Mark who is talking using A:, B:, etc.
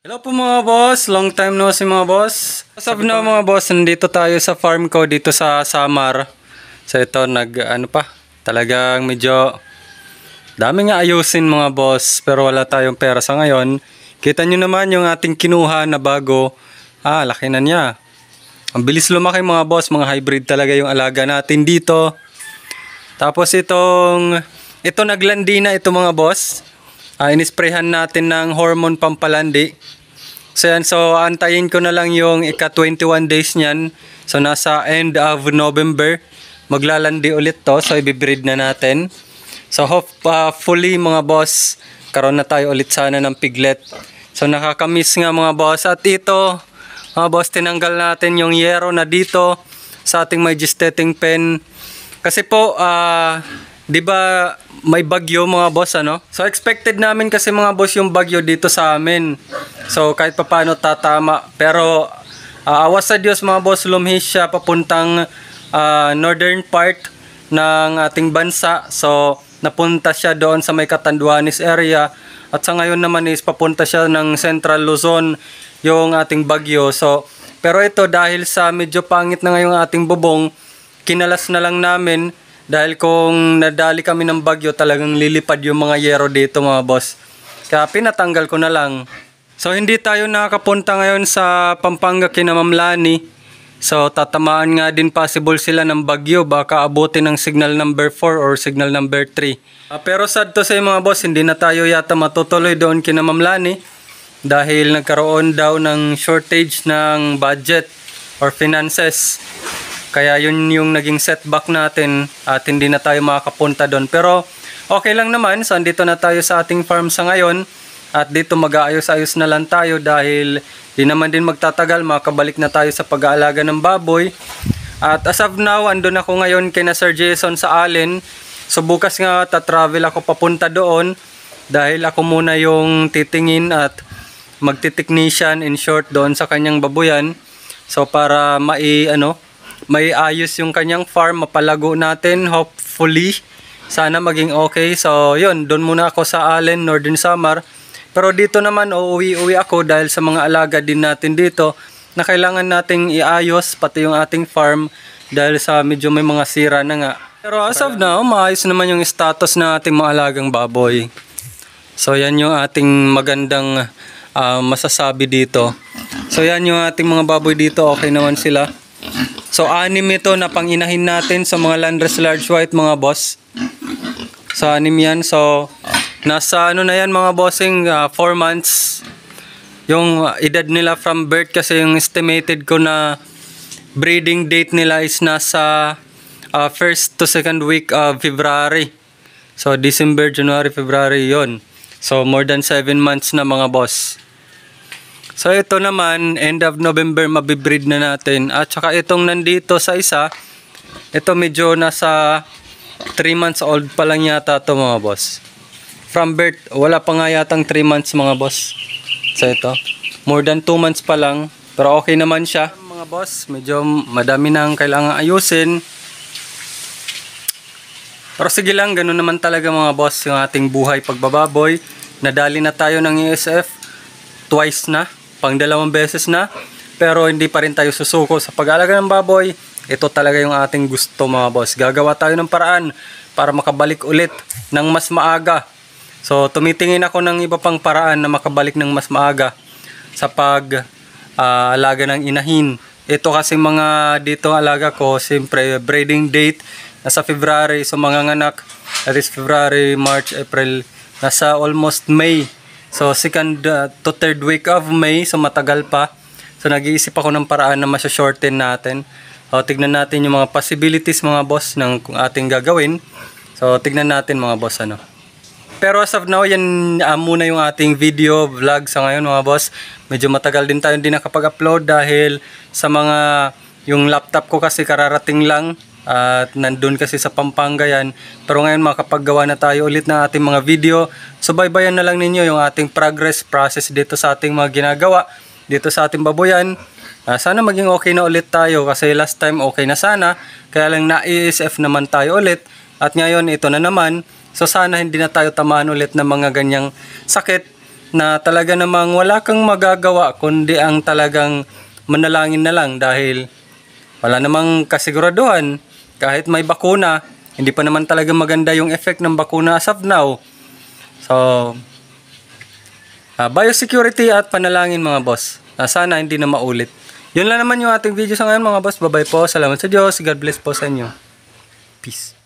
A: Hello po mga boss, long time no si mga boss. As of now mga boss, nandito tayo sa farm ko dito sa Samar. So ito nag ano pa, talagang medyo dami nga ayusin mga boss pero wala tayong pera sa ngayon. Kita nyo naman yung ating kinuha na bago. Ah, laki na niya. Ang bilis lumaki mga boss, mga hybrid talaga yung alaga natin dito. Tapos itong, ito naglandi na ito mga boss. Ah, inisprayhan natin ng hormone pampalandi. So yan, so antayin ko na lang yung ika 21 days niyan. So nasa end of November, maglalandi ulit to. So ibibreed na natin. So hopefully mga boss, karon na tayo ulit sana ng piglet. So nakakamiss nga mga boss. At ito, mga boss, tinanggal natin yung yero na dito sa ating may gestating pen. Kasi po, ah, 'di ba may bagyo mga boss ano? So expected namin kasi mga boss yung bagyo dito sa amin. So kahit papaano tatama. Pero ah, awas sa Diyos mga boss, lumhis siya papuntang ah, northern part ng ating bansa. So napunta siya doon sa may Catanduanes area. At sa ngayon naman is papunta siya ng Central Luzon yung ating bagyo. So pero ito dahil sa medyo pangit na ngayong ating bubong, kinalas na lang namin dahil kung nadali kami ng bagyo talagang lilipad yung mga yero dito mga boss. Kaya pinatanggal ko na lang. So hindi tayo nakakapunta ngayon sa Pampanga kina Ma'am Lani. So tatamaan nga din possible sila ng bagyo baka abutin ng signal number 4 or signal number 3. Ah, pero sad to say mga boss, hindi na tayo yata matutuloy doon kina Ma'am Lani dahil nagkaroon daw ng shortage ng budget or finances. Kaya yun yung naging setback natin at hindi na tayo makakapunta doon. Pero okay lang naman, so andito na tayo sa ating farm sa ngayon. At dito mag-aayos-ayos na lang tayo dahil di naman din magtatagal, makabalik na tayo sa pag-aalaga ng baboy. At as of now, andun ako ngayon kina Sir Jason sa Allen. So bukas nga tatravel ako papunta doon dahil ako muna yung titingin at magti-technician in short doon sa kanyang babuyan. So para mai ano, may ayos yung kanyang farm, mapalago natin hopefully. Sana maging okay. So yun, doon muna ako sa Allen, Northern Samar. Pero dito naman uuwi-uwi ako dahil sa mga alaga din natin dito na kailangan nating iayos pati yung ating farm dahil sa medyo may mga sira na nga. Pero as of now, maayos naman yung status ng ating mga alagang baboy. So yan yung ating magandang ah, masasabi dito. So yan yung ating mga baboy dito, okay naman sila. So anim ito na panginahin natin sa mga Landress Large White mga boss. So anim yan. So nasa ano na yan mga bossing 4 months. Yung uh, edad nila from birth kasi yung estimated ko na breeding date nila is nasa uh, first to second week of February. So December, January, February yon. So more than 7 months na mga boss. So ito naman, end of November mabibreed na natin. At saka itong nandito sa isa, ito medyo nasa 3 months old pa lang yata to mga boss. From birth, wala pa nga yatang 3 months mga boss. So ito, more than 2 months pa lang. Pero okay naman siya. Mga boss, medyo madami nang kailangan ayusin. Pero sige lang, ganun naman talaga mga boss yung ating buhay pagbababoy. Nadali na tayo ng ESF twice na, pang dalawang beses na. Pero hindi pa rin tayo susuko sa pag-alaga ng baboy. Ito talaga yung ating gusto mga boss. Gagawa tayo ng paraan para makabalik ulit ng mas maaga. So tumitingin ako ng iba pang paraan na makabalik ng mas maaga sa pag ah, alaga ng inahin. Ito kasi mga dito alaga ko, siyempre breeding date nasa February, so mga nganak that is February, March, April, nasa almost May. So second uh, to third week of May, so matagal pa. So nag-iisip ako ng paraan na masya-shorten natin. So tignan natin yung mga possibilities mga boss ng kung ating gagawin. So tignan natin mga boss ano. Pero as of now, yan ah, muna yung ating video vlog sa ngayon mga boss. Medyo matagal din tayo hindi nakapag-upload dahil sa mga yung laptop ko kasi kararating lang at nandun kasi sa Pampanga yan. Pero ngayon makapaggawa na tayo ulit ng ating mga video. So baybayan na lang ninyo yung ating progress process dito sa ating mga ginagawa dito sa ating baboyan. Ah, sana maging okay na ulit tayo kasi last time okay na sana. Kaya lang na-ESF naman tayo ulit. At ngayon ito na naman. So sana hindi na tayo tamaan ulit ng mga ganyang sakit na talaga namang wala kang magagawa kundi ang talagang manalangin na lang dahil wala namang kasiguraduhan kahit may bakuna hindi pa naman talaga maganda yung effect ng bakuna as of now. So ah, biosecurity at panalangin mga boss. Ah, sana hindi na maulit. Yun lang naman yung ating video sa ngayon mga boss. Bye bye po. Salamat sa Diyos. God bless po sa inyo. Peace